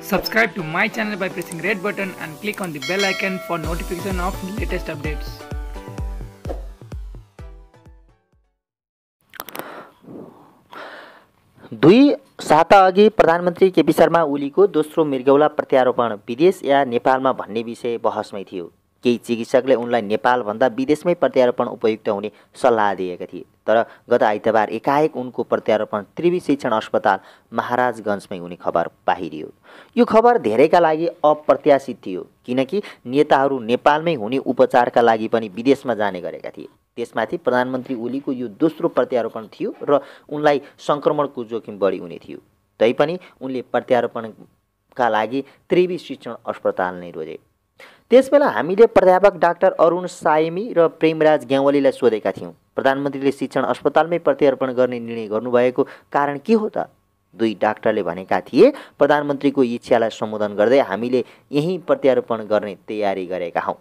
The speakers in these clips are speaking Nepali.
Subscribe to my channel by pressing red button and click on the bell icon for notification of latest updates. दुई साताअघि प्रधानमन्त्री केपी शर्मा ओलीको दोस्रो मृगौला प्रत्यारोपण विदेश या नेपालमा भन्ने विषय बहसमै थियो केही चिकित्सकले उनलाई नेपालभन्दा विदेशमै प्रत्यारोपण उपयुक्त हुने सल्लाह दिएका थिए। तर गत आइतबार एकाएक उनको प्रत्यारोपण त्रिवी शिक्षण अस्पताल महाराजगञ्जमै हुने खबर बाहिरियो यो खबर धेरैका लागि अप्रत्याशित थियो किनकि नेताहरू नेपालमै हुने उपचारका लागि पनि विदेशमा जाने गरेका थिए। त्यसमाथि प्रधानमन्त्री ओलीको यो दोस्रो प्रत्यारोपण थियो र उनलाई सङ्क्रमणको जोखिम बढी हुने थियो। तैपनि उनले प्रत्यारोपणका लागि त्रिवी शिक्षण अस्पताल नै रोजे। त्यसबेला हामीले प्राध्यापक डाक्टर अरुण साइमी र प्रेमराज ग्यावालीलाई सोधेका थियौँ। प्रधानमन्त्रीले शिक्षण अस्पतालमै प्रत्यारोपण गर्ने निर्णय गर्नुभएको कारण के हो त? दुई डाक्टरले भनेका थिए प्रधानमन्त्रीको इच्छालाई सम्बोधन गर्दै हामीले यहीँ प्रत्यारोपण गर्ने तयारी गरेका हौँ।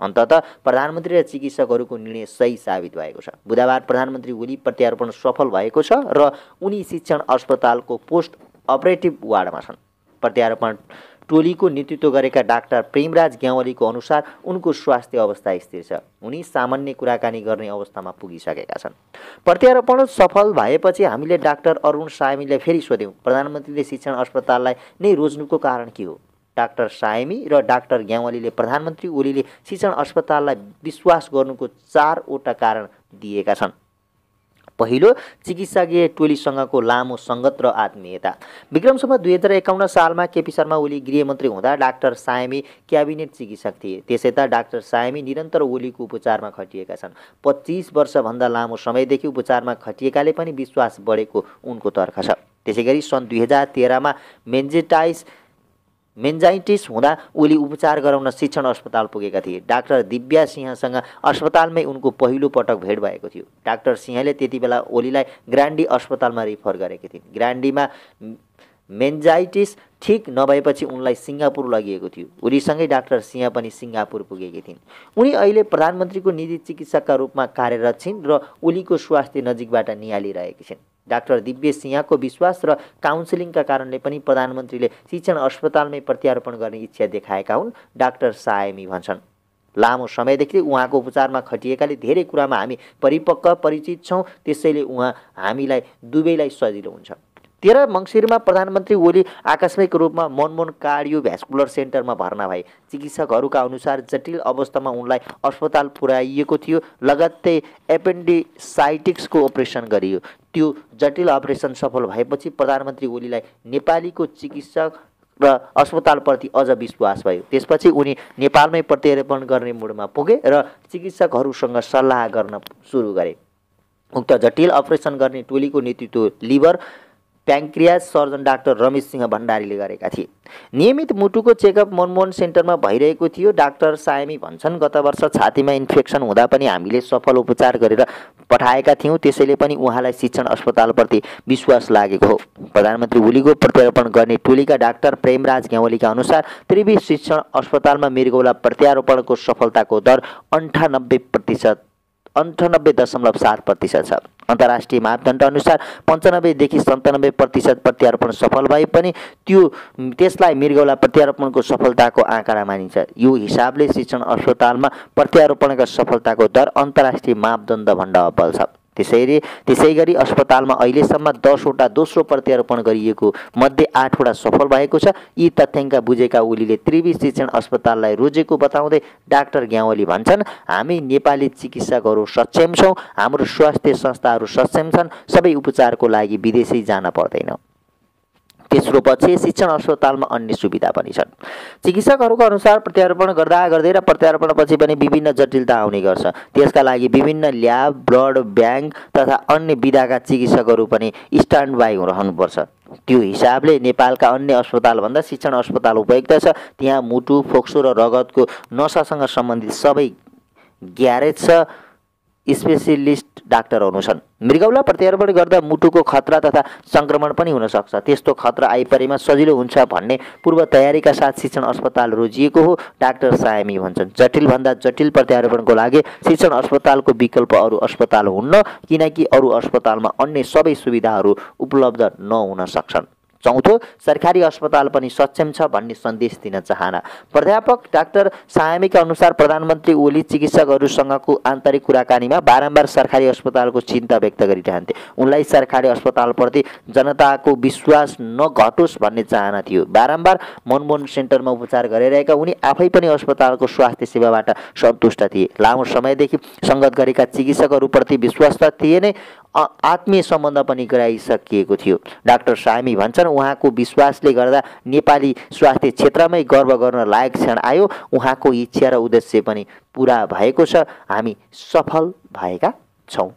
अन्तत प्रधानमन्त्री र चिकित्सकहरूको निर्णय सही साबित भएको छ। बुधबार प्रधानमन्त्री ओली प्रत्यारोपण सफल भएको छ र उनी शिक्षण अस्पतालको पोस्ट अपरेटिभ वार्डमा छन्। प्रत्यारोपण टोलीको नेतृत्व गरेका डाक्टर प्रेमराज ग्यावलीको अनुसार उनको स्वास्थ्य अवस्था स्थिर छ। उनी सामान्य कुराकानी गर्ने अवस्थामा पुगिसकेका छन्। प्रत्यारोपण सफल भएपछि हामीले डाक्टर अरुण सामीलाई फेरि सोध्यौँ प्रधानमन्त्रीले शिक्षण अस्पताललाई नै रोज्नुको कारण के हो? डाक्टर सायमी र डाक्टर ग्यावालीले प्रधानमन्त्री ओलीले शिक्षण अस्पताललाई विश्वास गर्नुको चारवटा कारण दिएका छन्। पहिलो चिकित्सकीय टोलीसँगको लामो सङ्गत र आत्मीयता। विक्रमसम्म दुई हजार एकाउन्न सालमा केपी शर्मा ओली गृहमन्त्री हुँदा डाक्टर सायमी क्याबिनेट चिकित्सक थिए। त्यसै त डाक्टर सायमी निरन्तर ओलीको उपचारमा खटिएका छन्। पच्चिस वर्षभन्दा लामो समयदेखि उपचारमा खटिएकाले पनि विश्वास बढेको उनको तर्क छ। त्यसै गरी सन् दुई हजार तेह्रमा मेन्जेटाइस मेन्जाइटिस हुँदा ओली उपचार गराउन शिक्षण अस्पताल पुगेका थिए। डाक्टर दिव्या सिंहसँग अस्पतालमै उनको पहिलो पटक भेट भएको थियो। डाक्टर सिंहले त्यति बेला ओलीलाई ग्रान्डी अस्पतालमा रिफर गरेकी थिइन्। ग्रान्डीमा मेन्जाइटिस ठिक नभएपछि उनलाई सिङ्गापुर लगिएको थियो। उनीसँगै डाक्टर सिंह पनि सिङ्गापुर पुगेकी थिइन्। उनी अहिले प्रधानमन्त्रीको निधि चिकित्सकका रूपमा कार्यरत छिन् र ओलीको स्वास्थ्य नजिकबाट निहालिरहेकी छिन्। डाक्टर दिव्य सिंहको विश्वास र काउन्सिलिङका कारणले पनि प्रधानमन्त्रीले शिक्षण अस्पतालमै प्रत्यारोपण गर्ने इच्छा देखाएका हुन् डाक्टर सायमी भन्छन्। लामो समयदेखि उहाँको उपचारमा खटिएकाले धेरै कुरामा हामी परिपक्व परिचित छौँ त्यसैले उहाँ हामीलाई दुवैलाई सजिलो हुन्छ तेह्र मङ्सिरमा प्रधानमन्त्री ओली आकस्मिक रूपमा मनमोहन कार्डियो भ्यास्कुलर सेन्टरमा भर्ना भए। चिकित्सकहरूका अनुसार जटिल अवस्थामा उनलाई अस्पताल पुर्याइएको थियो। लगत्तै एपेन्डिसाइटिक्सको अपरेसन गरियो। त्यो जटिल अपरेसन सफल भएपछि प्रधानमन्त्री ओलीलाई नेपालीको चिकित्सक र अस्पतालप्रति अझ विश्वास भयो। त्यसपछि उनी नेपालमै प्रत्यारोपण गर्ने मुडमा पुगे र चिकित्सकहरूसँग सल्लाह गर्न सुरु गरे। उक्त जटिल अपरेसन गर्ने टोलीको नेतृत्व liver pancreas surgeon doctor Ramesh Singh भण्डारीले गरेका थिए। नियमित मुटुको चेकअप मनमोहन सेन्टरमा भइरहेको थियो। डाक्टर सायमी भन्छन् गत वर्ष छातीमा इन्फेक्सन हुँदा पनि हामीले सफल उपचार गरेर पठाएका थियौँ। त्यसैले पनि उहाँलाई शिक्षण अस्पतालप्रति विश्वास लागेको हो। प्रधानमन्त्री ओलीको प्रत्यारोपण गर्ने टोलीका डाक्टर प्रेमराज ग्यावलीका अनुसार त्रिवी शिक्षण अस्पतालमा मृगौला प्रत्यारोपणको सफलताको दर अन्ठानब्बे प्रतिशत अन्ठानब्बे दशमलव सात प्रतिशत छ। अन्तर्राष्ट्रिय मापदण्ड अनुसार पन्चानब्बेदेखि सन्तानब्बे प्रतिशत प्रत्यारोपण सफल भए पनि त्यो त्यसलाई मृगौला प्रत्यारोपणको सफलताको आँकडा मानिन्छ। यो हिसाबले शिक्षण अस्पतालमा प्रत्यारोपणका सफलताको दर अन्तर्राष्ट्रिय मापदण्डभन्दा अब्बल छ। त्यसैले त्यसै गरी अस्पतालमा अहिलेसम्म दसवटा दोस्रो प्रत्यारोपण गरिएको मध्ये आठवटा सफल भएको छ। यी तथ्याङ्क बुझेका ओलीले त्रिवी शिक्षण अस्पताललाई रोजेको बताउँदै डाक्टर ग्यावली भन्छन् हामी नेपाली चिकित्सकहरू सक्षम छौँ हाम्रो स्वास्थ्य संस्थाहरू सक्षम छन् सबै उपचारको लागि विदेशै जान पर्दैन। तेस्रो पक्ष शिक्षण अस्पतालमा अन्य सुविधा पनि छन्। चिकित्सकहरूको अनुसार प्रत्यारोपण गर्दा गर्दै र प्रत्यारोपणपछि पनि विभिन्न जटिलता आउने गर्छ। त्यसका लागि विभिन्न ल्याब ब्लड ब्याङ्क तथा अन्य विधाका चिकित्सकहरू पनि स्ट्यान्ड बाई रहनुपर्छ। त्यो हिसाबले नेपालका अन्य अस्पतालभन्दा शिक्षण अस्पताल उपयुक्त छ। त्यहाँ मुटु फोक्सो र रगतको नसासँग सम्बन्धित सबै ग्यारेज छ। स्पेसिलिस्ट डाक्टरहरू छन्। मृगौला प्रत्यारोपण गर्दा मुटुको खतरा तथा सङ्क्रमण पनि हुनसक्छ त्यस्तो खतरा आइपरेमा सजिलो हुन्छ भन्ने पूर्व तयारीका साथ शिक्षण अस्पताल रोजिएको हो डाक्टर सायमी भन्छन्। जटिलभन्दा जटिल प्रत्यारोपणको लागि शिक्षण अस्पतालको विकल्प अरू अस्पताल हुन्न किनकि अरू अस्पतालमा अन्य सबै सुविधाहरू उपलब्ध नहुन सक्छन्। चौथो सरकारी अस्पताल पनि सक्षम छ भन्ने सन्देश दिन चाहना। प्राध्यापक डाक्टर सायामीका अनुसार प्रधानमन्त्री ओली चिकित्सकहरूसँगको आन्तरिक कुराकानीमा बारम्बार सरकारी अस्पतालको चिन्ता व्यक्त गरिरहन्थे। उनलाई सरकारी अस्पतालप्रति जनताको विश्वास नघटोस् भन्ने चाहना थियो। बारम्बार मनमोहन सेन्टरमा उपचार गरिरहेका उनी आफै पनि अस्पतालको स्वास्थ्य सेवाबाट सन्तुष्ट थिए। लामो समयदेखि सङ्गत गरेका चिकित्सकहरूप्रति विश्वास त थिए नै आत्मीय सम्बन्ध पनि गराइसकिएको थियो। डाक्टर सामी भन्छन् उहाँको विश्वासले गर्दा नेपाली स्वास्थ्य क्षेत्रमै गर्व गर्न लायक क्षण आयो। उहाँको इच्छा र उद्देश्य पनि पुरा भएको छ। हामी सफल भएका छौँ।